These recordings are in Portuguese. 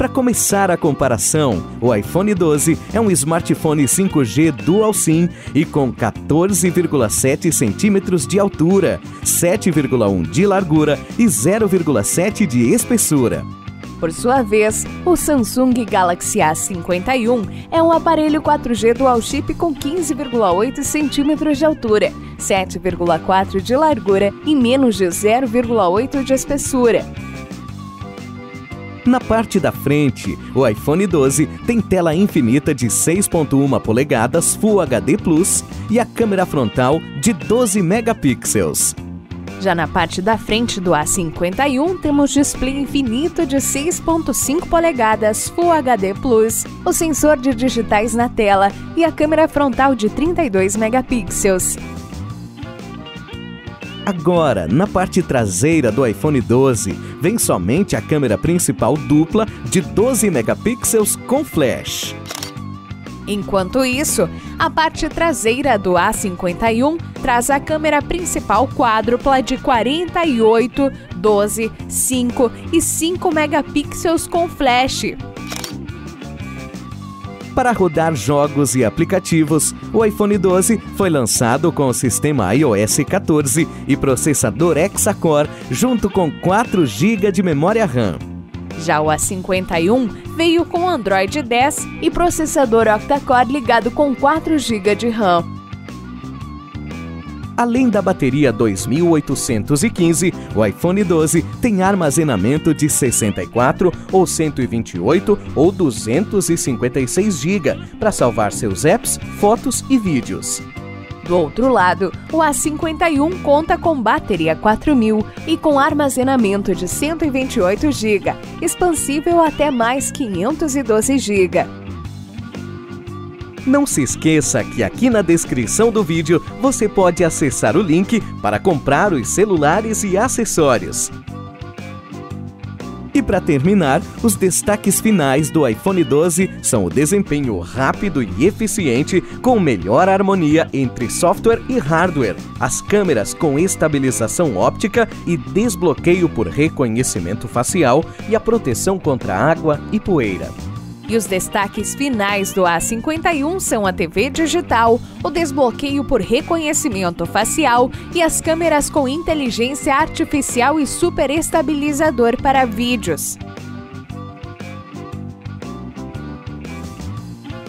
Para começar a comparação, o iPhone 12 é um smartphone 5G Dual SIM e com 14,7 centímetros de altura, 7,1 de largura e 0,7 de espessura. Por sua vez, o Samsung Galaxy A51 é um aparelho 4G dual chip com 15,8 centímetros de altura, 7,4 de largura e menos de 0,8 de espessura. Na parte da frente, o iPhone 12 tem tela infinita de 6.1 polegadas Full HD Plus e a câmera frontal de 12 megapixels. Já na parte da frente do A51 temos display infinito de 6.5 polegadas Full HD Plus, o sensor de digitais na tela e a câmera frontal de 32 megapixels. Agora, na parte traseira do iPhone 12, vem somente a câmera principal dupla de 12 megapixels com flash. Enquanto isso, a parte traseira do A51 traz a câmera principal quádrupla de 48, 12, 5 e 5 megapixels com flash. Para rodar jogos e aplicativos, o iPhone 12 foi lançado com o sistema iOS 14 e processador Hexa-Core, junto com 4 GB de memória RAM. Já o A51 veio com Android 10 e processador octa-core ligado com 4 GB de RAM. Além da bateria 2815, o iPhone 12 tem armazenamento de 64 ou 128 ou 256 GB para salvar seus apps, fotos e vídeos. Do outro lado, o A51 conta com bateria 4000 e com armazenamento de 128 GB, expansível até mais 512 GB. Não se esqueça que aqui na descrição do vídeo você pode acessar o link para comprar os celulares e acessórios. E para terminar, os destaques finais do iPhone 12 são o desempenho rápido e eficiente com melhor harmonia entre software e hardware, as câmeras com estabilização óptica e desbloqueio por reconhecimento facial e a proteção contra água e poeira. E os destaques finais do A51 são a TV digital, o desbloqueio por reconhecimento facial e as câmeras com inteligência artificial e super estabilizador para vídeos.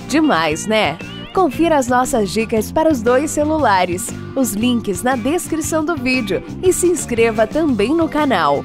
Demais, né? Confira as nossas dicas para os dois celulares, os links na descrição do vídeo e se inscreva também no canal.